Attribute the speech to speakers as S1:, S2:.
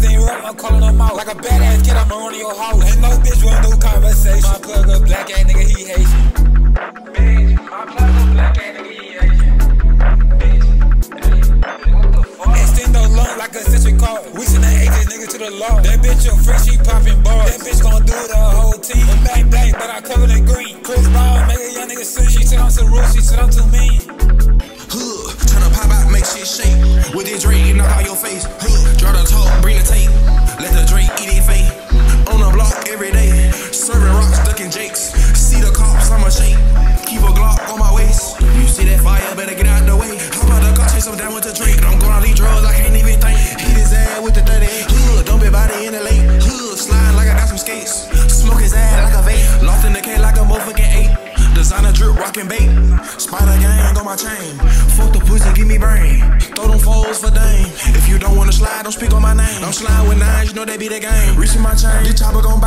S1: up, I'm calling them out. Like a badass kid, I'm running your house. Ain't no bitch want no conversation. My plug a black ass nigga, he hates you. Bitch, my plug a black ass nigga, he hates you. Bitch, what the fuck? Extend those lungs like a century card. We send the ages nigga to the law. That bitch a freak, she popping bars. That bitch gon' do the whole team. The bang bang, but I cover the green. Chris Brown, make a young nigga sing. She said I'm too rude, she said I'm too mean.
S2: Hood, tryna pop out, make shit shake. With this Drake, knock out your face. On my waist. You see that fire, better get out the way. How about the car chase him down with the Drake? I'm to these drugs, I can't even think. Hit his ass with the 38. Hood, don't be body in the lake. Hood, slide like I got some skates. Smoke his ass like a vape. Lost in the K like a motherfucking ape. Designer drip, rockin' bait. Spider gang on my chain. Fuck the pussy, give me brain. Throw them foes for dame. If you don't wanna slide, don't speak on my name. I'm slide with nines, you know they be the game. Reaching my chain, this chopper gon'